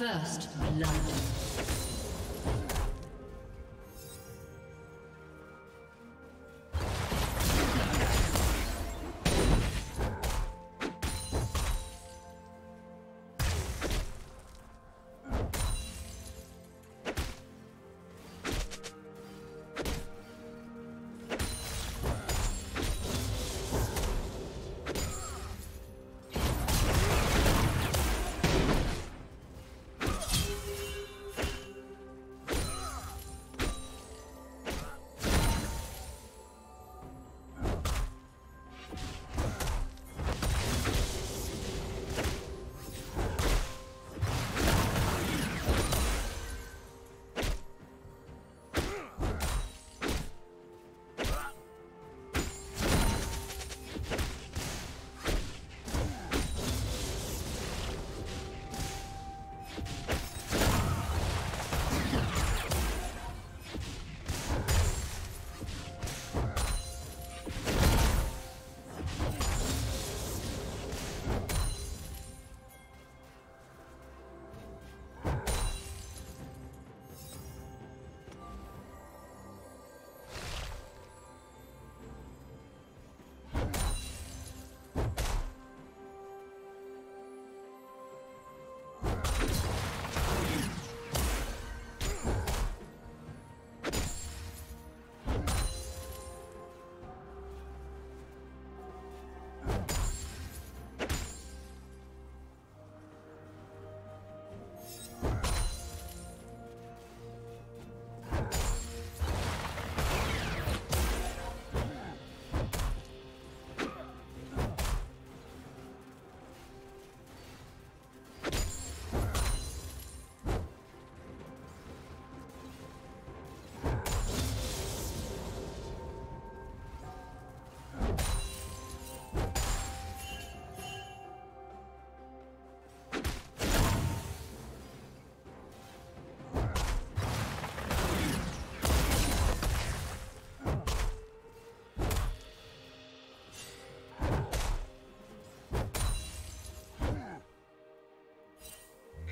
First blood.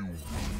Kill.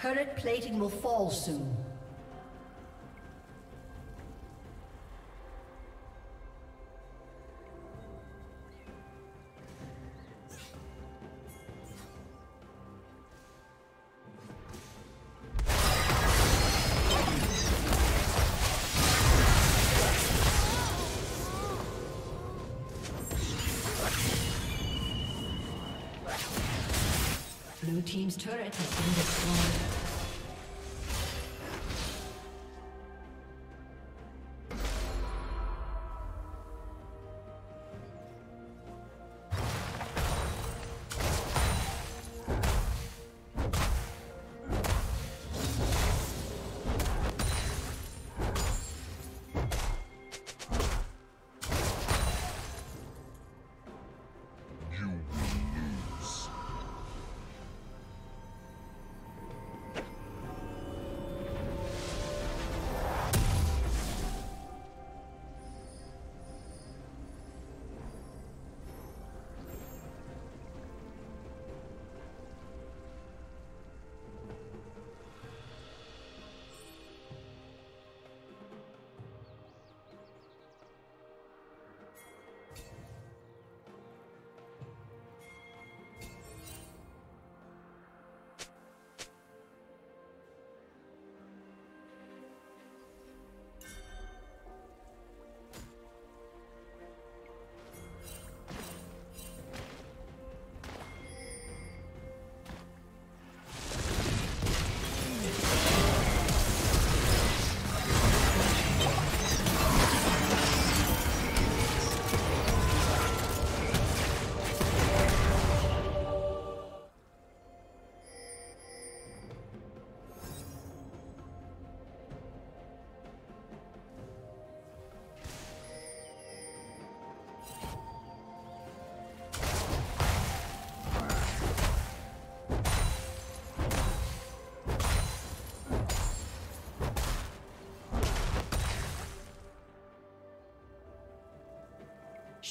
Turret plating will fall soon. Blue team's turret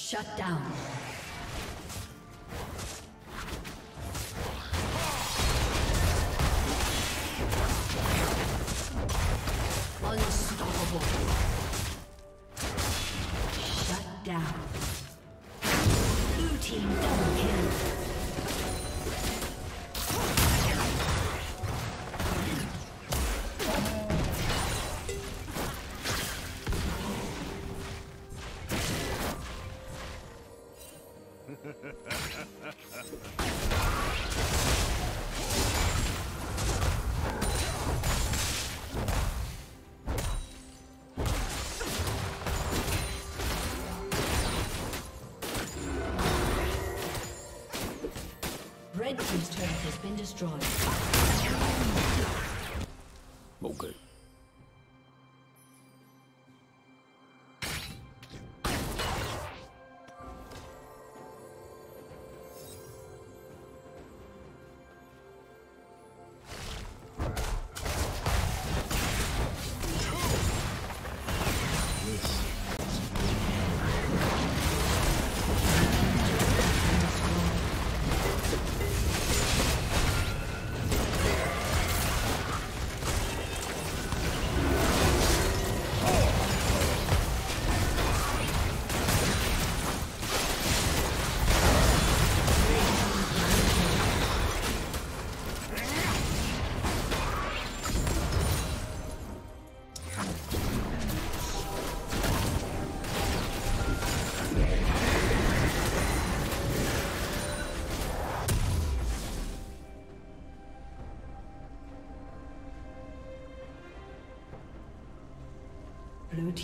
Shut down. Unstoppable. Shut down. Blue team double destroyed. Okay.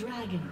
Dragon.